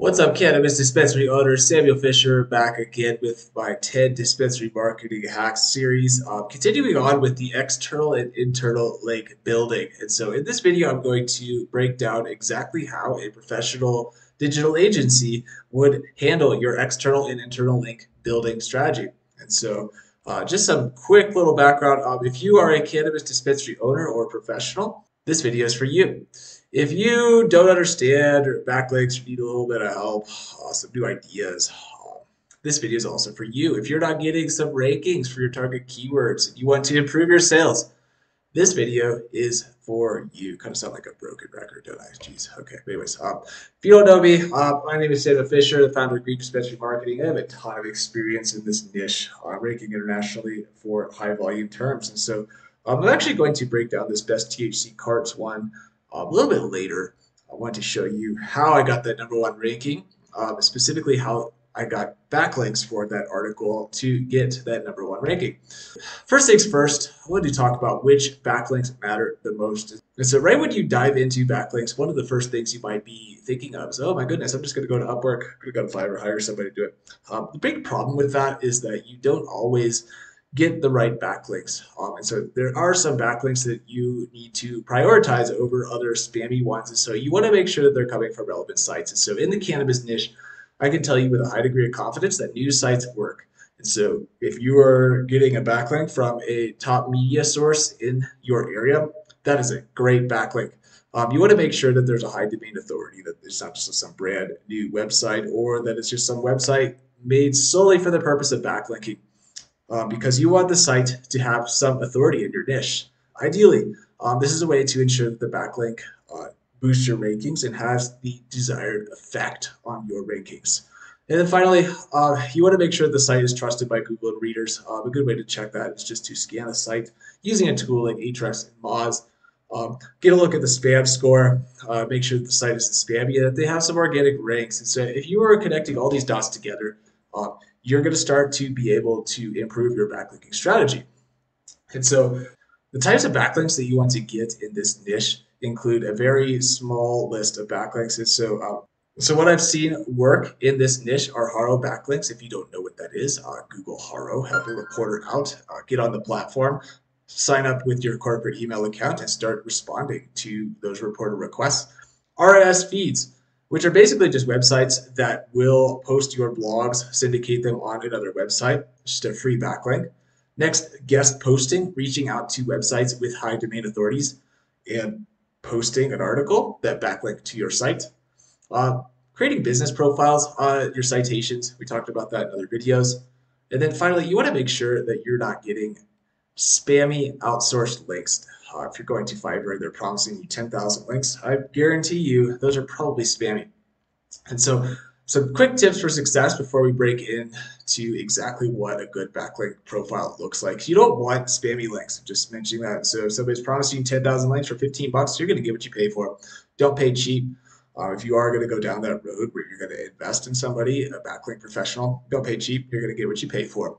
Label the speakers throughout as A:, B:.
A: What's up, cannabis dispensary owner Samuel Fisher back again with my 10 dispensary marketing hacks series. Um, continuing on with the external and internal link building. And so in this video, I'm going to break down exactly how a professional digital agency would handle your external and internal link building strategy. And so uh, just some quick little background. Um, if you are a cannabis dispensary owner or professional, this video is for you. If you don't understand or backlinks or need a little bit of help, some new ideas, this video is also for you. If you're not getting some rankings for your target keywords and you want to improve your sales, this video is for you. Kind of sound like a broken record, don't I? Jeez. Okay. Anyways, um, if you don't know me, uh, my name is Samuel Fisher, the founder of Green Dispensary Marketing. I have a ton of experience in this niche, uh, ranking internationally for high volume terms. And so um, I'm actually going to break down this best THC carts one a little bit later, I want to show you how I got that number one ranking, um, specifically how I got backlinks for that article to get that number one ranking. First things first, I want to talk about which backlinks matter the most. And so, right when you dive into backlinks, one of the first things you might be thinking of is, oh my goodness, I'm just going to go to Upwork, I'm going to go to Fiverr, hire somebody to do it. Um, the big problem with that is that you don't always get the right backlinks. And so there are some backlinks that you need to prioritize over other spammy ones. And so you want to make sure that they're coming from relevant sites. And so in the cannabis niche, I can tell you with a high degree of confidence that news sites work. And so if you are getting a backlink from a top media source in your area, that is a great backlink. Um, you want to make sure that there's a high domain authority, that it's not just some brand new website or that it's just some website made solely for the purpose of backlinking um, because you want the site to have some authority in your niche. Ideally, um, this is a way to ensure that the backlink uh, boosts your rankings and has the desired effect on your rankings. And then finally, uh, you want to make sure the site is trusted by Google and readers. Um, a good way to check that is just to scan the site using a tool like Ahrefs and Moz. Um, get a look at the spam score, uh, make sure the site isn't spammy and that they have some organic ranks. And so if you are connecting all these dots together, uh, you're going to start to be able to improve your backlinking strategy. And so the types of backlinks that you want to get in this niche include a very small list of backlinks. And so, um, so what I've seen work in this niche are Haro backlinks. If you don't know what that is, uh, Google Haro, help a reporter out, uh, get on the platform, sign up with your corporate email account, and start responding to those reporter requests. RSS feeds which are basically just websites that will post your blogs, syndicate them on another website, just a free backlink. Next, guest posting, reaching out to websites with high domain authorities and posting an article that backlink to your site. Uh, creating business profiles, uh, your citations, we talked about that in other videos. And then finally, you want to make sure that you're not getting spammy outsourced links uh, if you're going to Fiverr, they're promising you 10,000 links. I guarantee you those are probably spammy. And so, some quick tips for success before we break into exactly what a good backlink profile looks like. You don't want spammy links. I'm just mentioning that. So if somebody's promising you 10,000 links for 15 bucks, you're going to get what you pay for. Don't pay cheap. Uh, if you are going to go down that road where you're going to invest in somebody, a backlink professional, don't pay cheap. You're going to get what you pay for.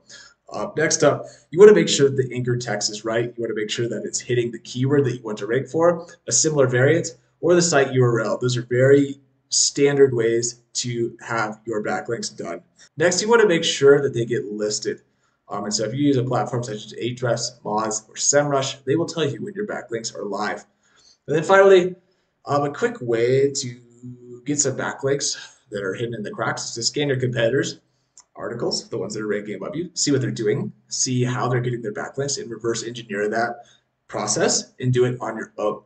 A: Uh, next up, you want to make sure the anchor text is right. You want to make sure that it's hitting the keyword that you want to rank for, a similar variant, or the site URL. Those are very standard ways to have your backlinks done. Next, you want to make sure that they get listed. Um, and so if you use a platform such as Ahrefs, Moz, or SEMrush, they will tell you when your backlinks are live. And then finally, um, a quick way to get some backlinks that are hidden in the cracks is to scan your competitors articles, the ones that are ranking above you, see what they're doing, see how they're getting their backlinks, and reverse engineer that process and do it on your own.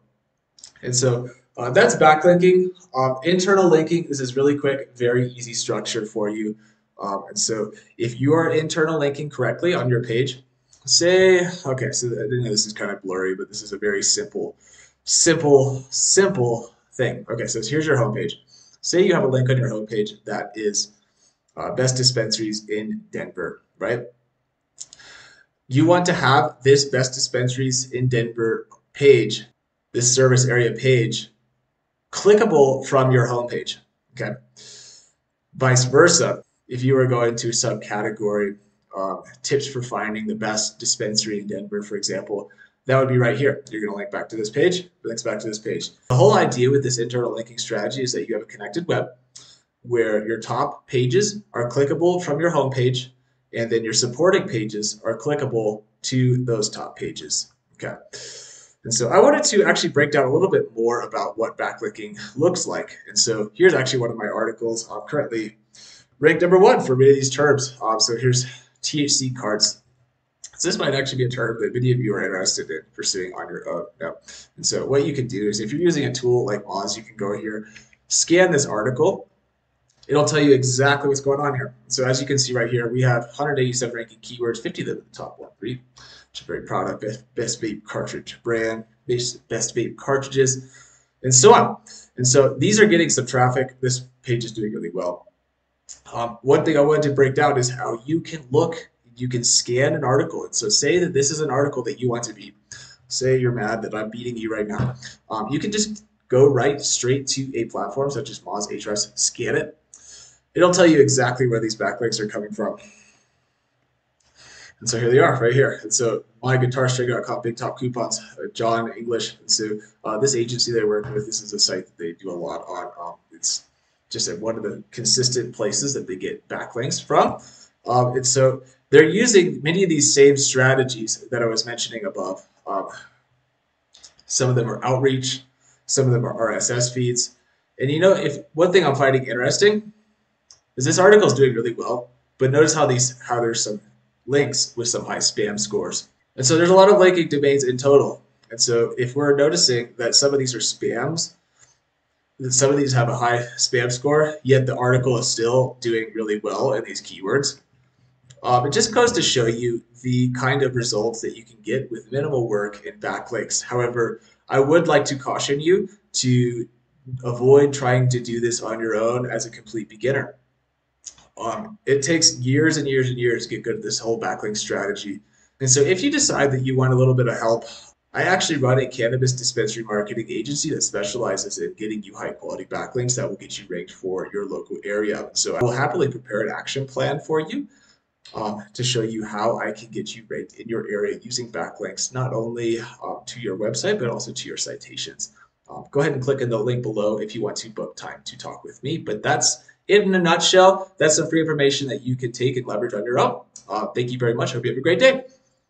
A: And so uh, that's backlinking. Um, internal linking this is really quick, very easy structure for you. Um, and so if you are internal linking correctly on your page, say, okay, so I know this is kind of blurry, but this is a very simple, simple, simple thing. Okay, so here's your homepage. Say you have a link on your homepage that is uh, best dispensaries in Denver, right? You want to have this best dispensaries in Denver page, this service area page, clickable from your homepage. Okay. Vice versa, if you were going to subcategory um, tips for finding the best dispensary in Denver, for example, that would be right here. You're going to link back to this page, links back to this page. The whole idea with this internal linking strategy is that you have a connected web where your top pages are clickable from your home page, and then your supporting pages are clickable to those top pages. Okay. And so I wanted to actually break down a little bit more about what backlinking looks like. And so here's actually one of my articles. I'm currently ranked number one for many of these terms. Um, so here's THC carts. So this might actually be a term that many of you are interested in pursuing on your own. No. And so what you can do is if you're using a tool like Moz, you can go here, scan this article. It'll tell you exactly what's going on here. So as you can see right here, we have 187 ranking keywords, 50 of them in the top one, three which I'm very proud of. Best, best vape cartridge brand, best, best vape cartridges, and so on. And so these are getting some traffic. This page is doing really well. Um, one thing I wanted to break down is how you can look, you can scan an article. And so say that this is an article that you want to beat. Say you're mad that I'm beating you right now. Um, you can just go right straight to a platform such as Moz Ahrefs, scan it. It'll tell you exactly where these backlinks are coming from. And so here they are, right here. And so myguitarstring.com, big top coupons, uh, John English. And so uh, this agency they're working with, this is a site that they do a lot on. Um, it's just one of the consistent places that they get backlinks from. Um, and so they're using many of these same strategies that I was mentioning above. Um, some of them are outreach, some of them are RSS feeds. And you know, if one thing I'm finding interesting is this article is doing really well, but notice how these how there's some links with some high spam scores. And so there's a lot of linking domains in total. And so if we're noticing that some of these are spams, that some of these have a high spam score, yet the article is still doing really well in these keywords, um, it just goes to show you the kind of results that you can get with minimal work and backlinks. However, I would like to caution you to avoid trying to do this on your own as a complete beginner. Um, it takes years and years and years to get good at this whole backlink strategy. And so if you decide that you want a little bit of help, I actually run a cannabis dispensary marketing agency that specializes in getting you high quality backlinks that will get you ranked for your local area. So I will happily prepare an action plan for you um, to show you how I can get you ranked in your area using backlinks, not only um, to your website, but also to your citations. Um, go ahead and click in the link below if you want to book time to talk with me. But that's in a nutshell, that's some free information that you can take and leverage on your own. Uh, thank you very much. Hope you have a great day.